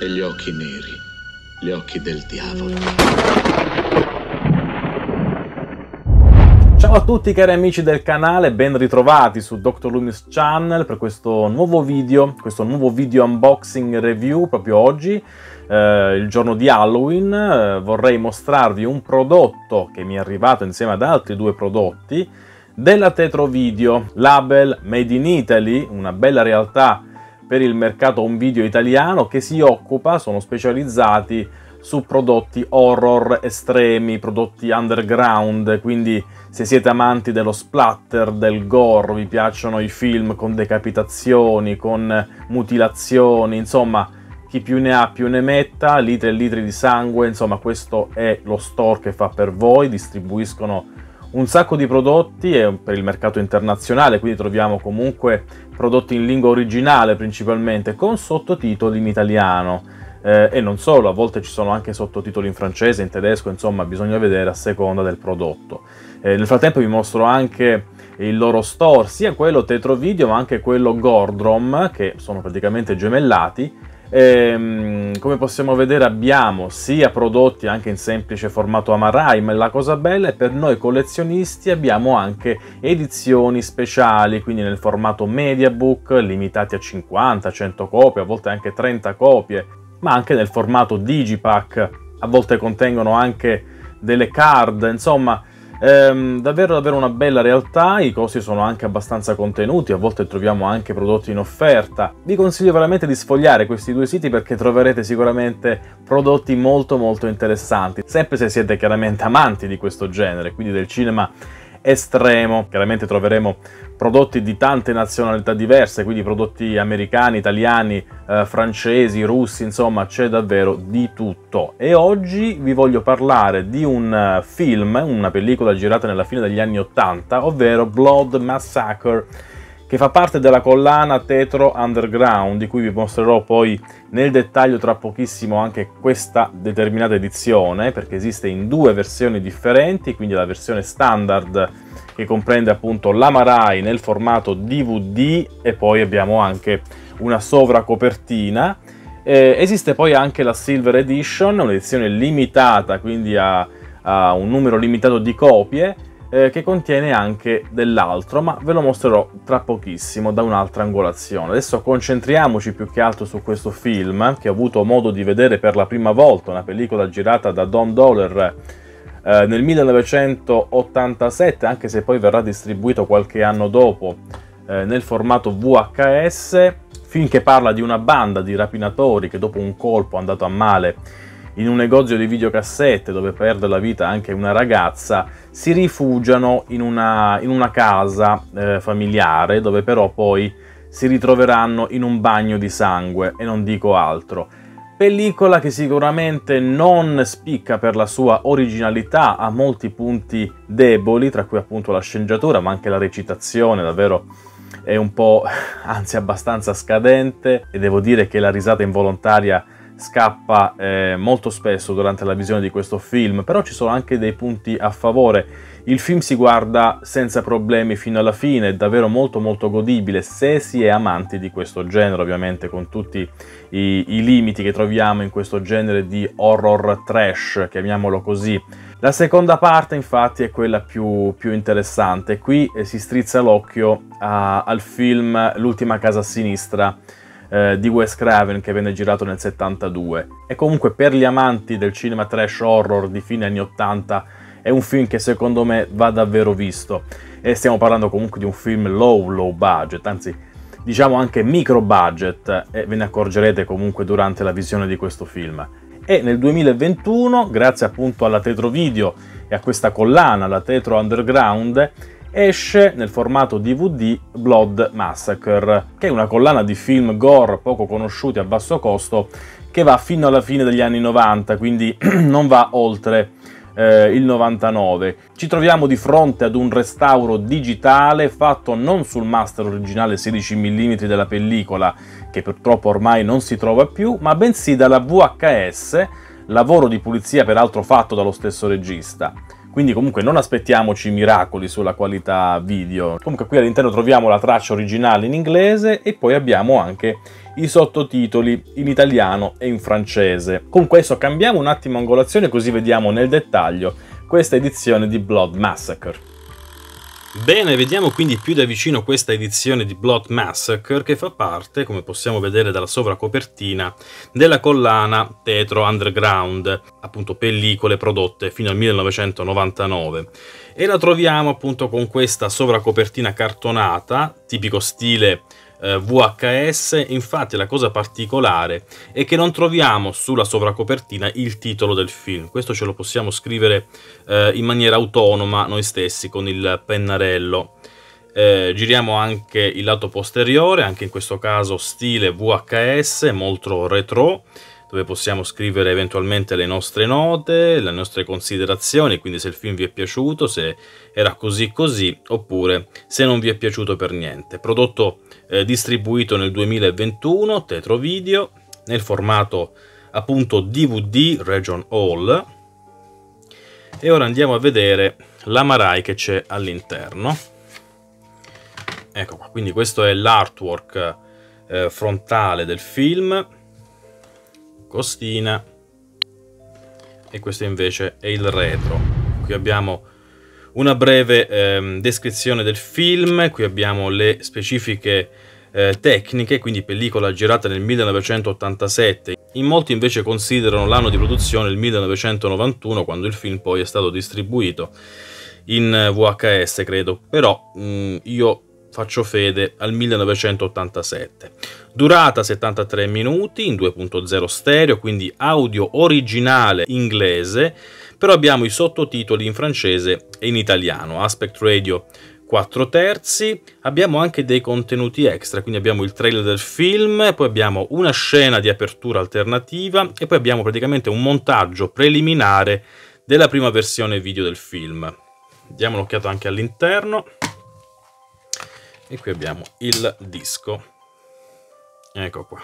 e gli occhi neri, gli occhi del diavolo. Ciao a tutti cari amici del canale, ben ritrovati su Dr. Loomis Channel per questo nuovo video, questo nuovo video unboxing review proprio oggi, eh, il giorno di Halloween. Eh, vorrei mostrarvi un prodotto che mi è arrivato insieme ad altri due prodotti della Tetro Video, label Made in Italy, una bella realtà per il mercato home video italiano che si occupa, sono specializzati su prodotti horror estremi, prodotti underground, quindi se siete amanti dello splatter, del gore, vi piacciono i film con decapitazioni, con mutilazioni, insomma, chi più ne ha più ne metta, litri e litri di sangue, insomma, questo è lo store che fa per voi, distribuiscono un sacco di prodotti per il mercato internazionale, quindi troviamo comunque prodotti in lingua originale principalmente, con sottotitoli in italiano. Eh, e non solo, a volte ci sono anche sottotitoli in francese, in tedesco, insomma bisogna vedere a seconda del prodotto. Eh, nel frattempo vi mostro anche il loro store, sia quello Tetro Video ma anche quello Gordrom, che sono praticamente gemellati, Ehm, come possiamo vedere abbiamo sia prodotti anche in semplice formato Amarai, ma la cosa bella è per noi collezionisti abbiamo anche edizioni speciali, quindi nel formato Mediabook, limitati a 50, 100 copie, a volte anche 30 copie, ma anche nel formato Digipack, a volte contengono anche delle card, insomma Ehm, davvero davvero una bella realtà, i costi sono anche abbastanza contenuti, a volte troviamo anche prodotti in offerta. Vi consiglio veramente di sfogliare questi due siti perché troverete sicuramente prodotti molto molto interessanti, sempre se siete chiaramente amanti di questo genere, quindi del cinema estremo. Chiaramente troveremo prodotti di tante nazionalità diverse, quindi prodotti americani, italiani, eh, francesi, russi, insomma c'è davvero di tutto. E oggi vi voglio parlare di un eh, film, una pellicola girata nella fine degli anni 80, ovvero Blood Massacre che fa parte della collana Tetro Underground, di cui vi mostrerò poi nel dettaglio tra pochissimo anche questa determinata edizione, perché esiste in due versioni differenti, quindi la versione standard che comprende appunto l'Amarai nel formato DVD e poi abbiamo anche una sovracopertina. Eh, esiste poi anche la Silver Edition, un'edizione limitata, quindi a, a un numero limitato di copie, eh, che contiene anche dell'altro, ma ve lo mostrerò tra pochissimo da un'altra angolazione. Adesso concentriamoci più che altro su questo film, che ho avuto modo di vedere per la prima volta, una pellicola girata da Don Dollar eh, nel 1987, anche se poi verrà distribuito qualche anno dopo eh, nel formato VHS, film che parla di una banda di rapinatori che dopo un colpo andato a male in un negozio di videocassette dove perde la vita anche una ragazza, si rifugiano in una, in una casa eh, familiare dove però poi si ritroveranno in un bagno di sangue e non dico altro. Pellicola che sicuramente non spicca per la sua originalità, ha molti punti deboli, tra cui appunto la sceneggiatura, ma anche la recitazione, davvero è un po', anzi abbastanza scadente, e devo dire che la risata involontaria scappa eh, molto spesso durante la visione di questo film, però ci sono anche dei punti a favore. Il film si guarda senza problemi fino alla fine, è davvero molto molto godibile se si è amanti di questo genere, ovviamente con tutti i, i limiti che troviamo in questo genere di horror trash, chiamiamolo così. La seconda parte infatti è quella più, più interessante, qui eh, si strizza l'occhio al film L'ultima casa a sinistra, eh, di Wes Craven che venne girato nel 72. E comunque per gli amanti del cinema trash horror di fine anni 80 è un film che secondo me va davvero visto. E stiamo parlando comunque di un film low, low budget, anzi diciamo anche micro budget, e ve ne accorgerete comunque durante la visione di questo film. E nel 2021, grazie appunto alla Tetro Video e a questa collana, la Tetro Underground, esce nel formato DVD Blood Massacre, che è una collana di film gore poco conosciuti a basso costo che va fino alla fine degli anni 90, quindi non va oltre eh, il 99. Ci troviamo di fronte ad un restauro digitale fatto non sul master originale 16 mm della pellicola, che purtroppo ormai non si trova più, ma bensì dalla VHS, lavoro di pulizia peraltro fatto dallo stesso regista. Quindi comunque non aspettiamoci miracoli sulla qualità video. Comunque qui all'interno troviamo la traccia originale in inglese e poi abbiamo anche i sottotitoli in italiano e in francese. Con questo cambiamo un attimo angolazione così vediamo nel dettaglio questa edizione di Blood Massacre. Bene, vediamo quindi più da vicino questa edizione di Blood Massacre che fa parte, come possiamo vedere dalla sovracopertina, della collana Tetro Underground, appunto pellicole prodotte fino al 1999. E la troviamo appunto con questa sovracopertina cartonata, tipico stile VHS, infatti la cosa particolare è che non troviamo sulla sovracopertina il titolo del film, questo ce lo possiamo scrivere eh, in maniera autonoma noi stessi con il pennarello. Eh, giriamo anche il lato posteriore, anche in questo caso stile VHS, molto retro, dove possiamo scrivere eventualmente le nostre note, le nostre considerazioni, quindi se il film vi è piaciuto, se era così così, oppure se non vi è piaciuto per niente. Prodotto eh, distribuito nel 2021, Tetro Video, nel formato appunto DVD Region All. E ora andiamo a vedere l'amarai che c'è all'interno. Ecco qua, quindi questo è l'artwork eh, frontale del film costina e questo invece è il retro. Qui abbiamo una breve eh, descrizione del film, qui abbiamo le specifiche eh, tecniche, quindi pellicola girata nel 1987. In molti invece considerano l'anno di produzione il 1991, quando il film poi è stato distribuito in VHS, credo. Però mh, mm, io faccio fede al 1987. Durata 73 minuti in 2.0 stereo, quindi audio originale inglese, però abbiamo i sottotitoli in francese e in italiano, aspect radio 4 terzi, abbiamo anche dei contenuti extra, quindi abbiamo il trailer del film, poi abbiamo una scena di apertura alternativa e poi abbiamo praticamente un montaggio preliminare della prima versione video del film. Diamo un'occhiata anche all'interno. E qui abbiamo il disco ecco qua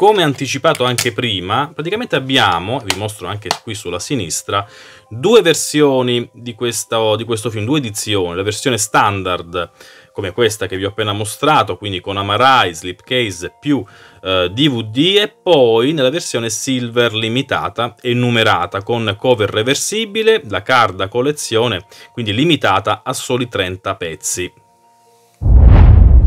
come anticipato anche prima, praticamente abbiamo, vi mostro anche qui sulla sinistra, due versioni di questo, di questo film, due edizioni. La versione standard, come questa che vi ho appena mostrato, quindi con Amarai, slipcase più eh, DVD, e poi nella versione silver limitata e numerata, con cover reversibile, la card da collezione, quindi limitata a soli 30 pezzi.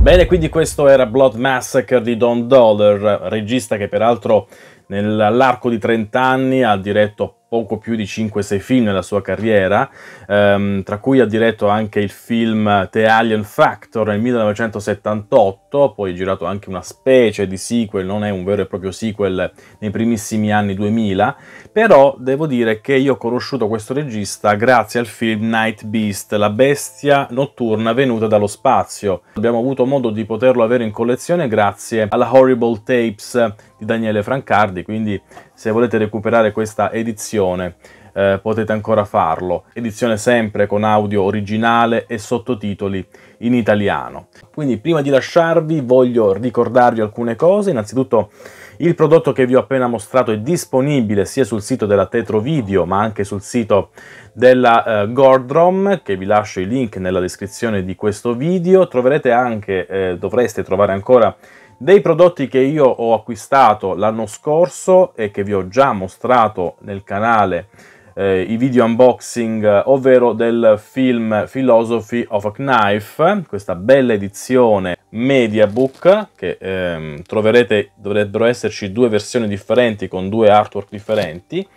Bene, quindi questo era Blood Massacre di Don Dollar, regista che peraltro nell'arco di 30 anni ha diretto poco più di 5-6 film nella sua carriera, ehm, tra cui ha diretto anche il film The Alien Factor nel 1978, poi ha girato anche una specie di sequel, non è un vero e proprio sequel nei primissimi anni 2000, però devo dire che io ho conosciuto questo regista grazie al film Night Beast, la bestia notturna venuta dallo spazio. Abbiamo avuto modo di poterlo avere in collezione grazie alla Horrible Tapes di Daniele Francardi, quindi se volete recuperare questa edizione eh, potete ancora farlo. Edizione sempre con audio originale e sottotitoli in italiano. Quindi prima di lasciarvi voglio ricordarvi alcune cose. Innanzitutto il prodotto che vi ho appena mostrato è disponibile sia sul sito della Tetro Video ma anche sul sito della eh, Gordrom che vi lascio i link nella descrizione di questo video. Troverete anche, eh, dovreste trovare ancora dei prodotti che io ho acquistato l'anno scorso e che vi ho già mostrato nel canale eh, i video unboxing, ovvero del film Philosophy of a Knife, questa bella edizione Mediabook, che ehm, troverete, dovrebbero esserci due versioni differenti con due artwork differenti,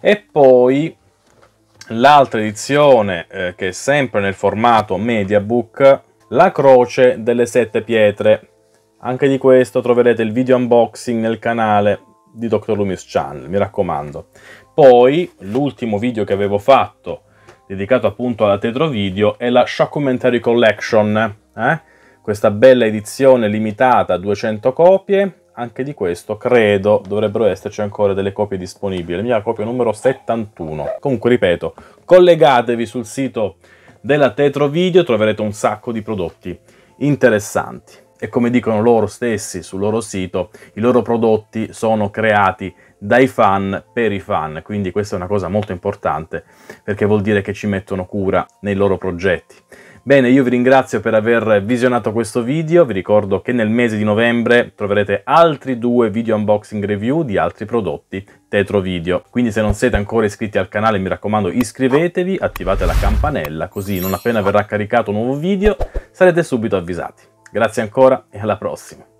e poi l'altra edizione eh, che è sempre nel formato Mediabook, La Croce delle Sette Pietre, anche di questo troverete il video unboxing nel canale di Dr. Loomis Channel, mi raccomando. Poi, l'ultimo video che avevo fatto, dedicato appunto alla Tetro Video, è la Shockumentary Collection, eh? questa bella edizione limitata a 200 copie, anche di questo credo dovrebbero esserci ancora delle copie disponibili, la mia copia numero 71. Comunque ripeto, collegatevi sul sito della Tetro Video, troverete un sacco di prodotti interessanti. E come dicono loro stessi sul loro sito, i loro prodotti sono creati dai fan per i fan, quindi questa è una cosa molto importante perché vuol dire che ci mettono cura nei loro progetti. Bene, io vi ringrazio per aver visionato questo video, vi ricordo che nel mese di novembre troverete altri due video unboxing review di altri prodotti Tetro Video, quindi se non siete ancora iscritti al canale mi raccomando iscrivetevi, attivate la campanella, così non appena verrà caricato un nuovo video sarete subito avvisati. Grazie ancora e alla prossima!